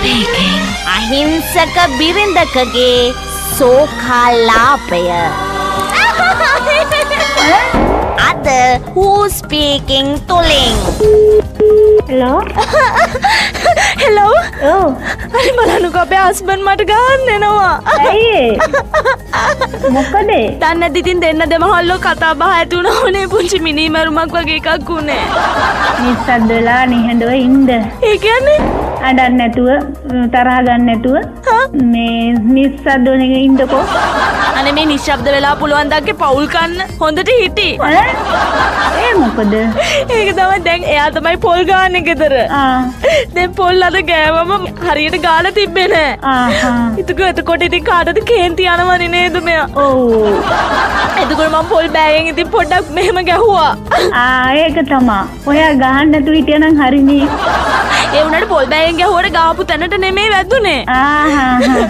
speaking. අහිංසක බිරිඳකගේ සෝකාලාපය. අද who speaking තුලින්. හෙලෝ හෙලෝ බලන්නකෝ අපේ හස්බන්ඩ් මට ගහන්න එනවා. මොකද දන්න දිතින් දෙන්න දෙමහල්ලෝ කතා බහ ඇති වුණානේ පුංචි මිනිමරුමක් වගේ එකක් උනේ. නිස්සද්ද වෙලා නිහඬව ඉන්න ඒ කියන්නේ අඩන්න නැතුව තරහ ගන්න නැතුව? මේ නිස්සද්ද වෙන ඉන්නකෝ අනේ මේ නිශ්ශබ්ද වෙලා පුළුවන් දක්ගේ පවුල් කන්න හොඳට හිටි. මොකද ඒක තමයි දැන් එයා තමයි පොල් ගාන්නේ ගෙදර. දැන් පොල් අද ගෑවම හරියට ගාලා තිබ්බේ නෑ. ආහා ඉතක එතකොට ඉතින් කාටද කේන්ති යනවනේ නේද මෙයා. ඔව් එතකොට මම පොල් බෑගෙන් ඉතින් පොඩ්ඩක් මෙහෙම ගැහුවා. ආ ඒක තමා ඔයා ගහන්න නැතුව හිටියනම් හරිනේ ඒ වුණාට පොල් බෑගෙන් ගැහුවට ගාපු තැනට නෙමෙයි වැදුනේ.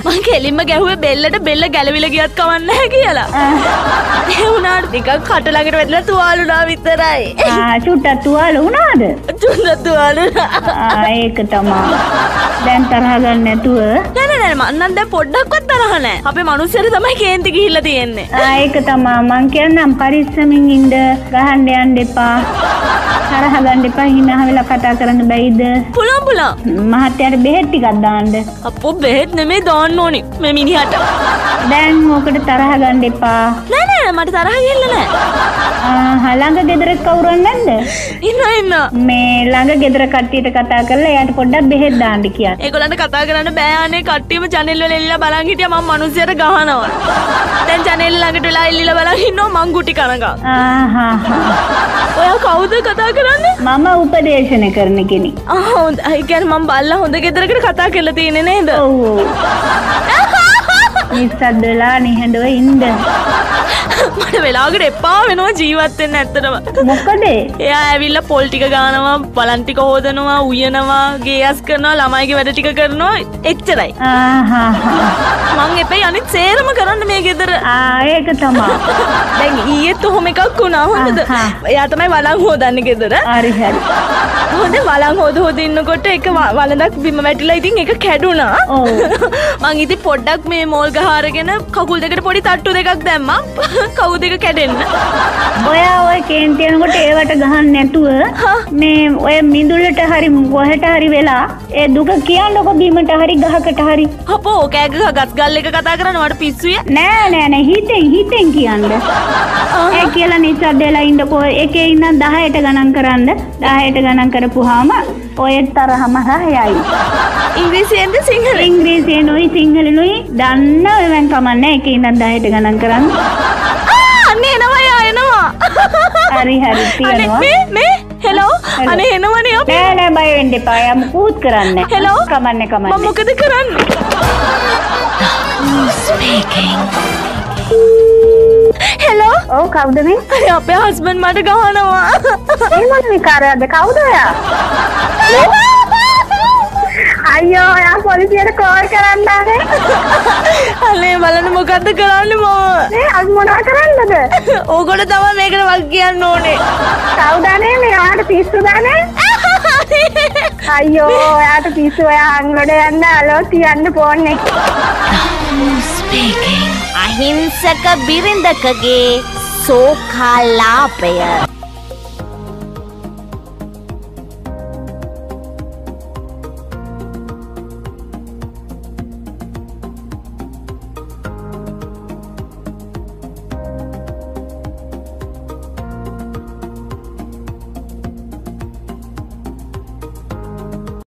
මං කෙලින්ම ගැහුවේ බෙල්ලට බෙල්ල ගැලවිලා ගියත් කවන්නේ නැහැ කියලා. ඒ වුණාට ටිකක් කට ළඟට වැදලා තුවාලුණා විතරයි. චුට්ටක් තුවාල වුණාද තුවාලුණා. ආ ඒක තමා දැන් තරහ ගන්න නැතුව නෑ නෑ නෑ මං නම් දැන් පොඩ්ඩක්වත් තරහ නෑ. අපේ මිනිස්සුන්ට තමයි කේන්ති ගිහිල්ලා තියෙන්නේ. ඒක තමා මං කියන්නම් පරිස්සමින් ඉන්න ගහන්න යන්න එපා තරහ ගන්න එපා hina වෙලා කතා කරන්න බැයිද පුළුවන් පුළුවන්. මහත්තයාට බෙහෙත් ටිකක් දාන්න අපෝ බෙහෙත් නෙමෙයි දාන්න ඕනි මේ මිනිහට. දැන් ඕකට තරහ ගන්න එපා නෑ නෑ මට තරහ ගිහිල්ලා නෑ. ආ ළඟ ගෙදර කවුරුන් නැද්ද ඉන්න ඉන්න. මේ ළඟ ගෙදර කට්ටියට කතා කරලා එයාට පොඩ්ඩක් බෙහෙත් දාන්න කියන්න ඒගොල්ලන්ට කතා කරන්න බෑ අනේ කට්ටියම channel වල එල්ලලා බලන් හිටියා මම මිනිස්සුන්ට ගහනවා. දැන් channel ළඟට වෙලා එල්ලලා බලන් ඉන්නවා මං ගුටි කනගා. ආහා ඔයා කවුද කතා කරන්නේ? මම උපදේශන කරන කෙනෙක් හොඳ. කියන්නේ මම බල්ලා හොඳ ගෙදරකට කතා කරලා තියෙන්නේ නේද? ඔව් ඔව් නිස්සද්ද වෙලා නිහඬව ඉන්න මට වෙලාවකට එපා වෙනවා ජීවත් වෙන්න ඇත්තටම. මොකද එයා ඇවිල්ලා පොල් ටික ගානවා, බලන් ටික හොදනවා, උයනවා, ගේයස් කරනවා, ළමයිගේ වැඩ ටික කරනවා, එච්චරයි. මං එපේ අනිත් සේරම කරන්න මේ ගෙදර. ඒක තමා දැන් ඊයේත් ඔහොම එකක් වුණා හොඳද? එයා තමයි වලන් හොදන්නේ ගෙදර. හරි හොඳ වලන් හොද හොද ඉන්නකොට එක ව- වලඳක් බිම වැටිලා ඉතින් ඒක කැඩුනා. මං ඉතින් පොඩ්ඩක් මේ මෝල් ගහ අරගෙන කකුල් දෙකට පොඩි තට්ටු දෙකක් දැම්මා. කවු දෙක කැඩෙන්න. ඔයා ඔය කේන්ති යනකොට ඒවට ගහන්න නැතුව. මේ ඔය මිදුලට හරි කොහෙට හරි වෙලා ඒ දුක කියන්නකො බීමට හරි ගහකට හරි. අපෝ කෑග ගස් ගල් එක කතා කරන්න මට පිස්සුය. නෑ නෑ නෑ. හිතෙන් හිතෙන් කියන්න. ඒ කියලා නිසද්දලා ඉන්නකෝ. එකේ ඉන්න 10ට ගණන් කරන්න. 10ට ගණන් කරපුවාම ඔය තරහම යයි ඉංග්‍රීසියෙන්ද සිංහලෙන්? ඉංග්‍රීසියෙනුයි සිංහලෙනුයි දන්න වෙන් කමන්නේ. එකේ ඉන්න 10ට ගණන් කරන්න ආ අනේ එනවා යා එනවා. හරි හරි මේ හෙලෝ Hello. අනේ එනවනේ. නෑ බය වෙන්න එපා යම් කූත් කරන්න Hello. කමන්නේ මම කමන්නේ මොකද කරන්නේ? හෙලෝ ඔව් කවුද මේ අනේ අපේ හස්බන්ඩ් මට ගහනවා. ඒ මොන විකාරයක්ද කවුද ඔයා අයියෝ ඔයා පොලිසියට කෝල් කරන්න ආවේ අනේ බලන්න මොකද්ද කරන්නේ මම. මේ අද මොනවා කරන්නද? ඕගොල්ලෝ තමයි මේකට වක් කියන්න ඕනේ. කවුදනේ මේ ඔයාට පිස්සු දානේ අයියෝ ඔයාට පිස්සු ඔයා අංගොඩ යන්න අලෝ තියන්න ෆෝන් එක. අහිංසක බිරිඳකගේ සෝකාලාපය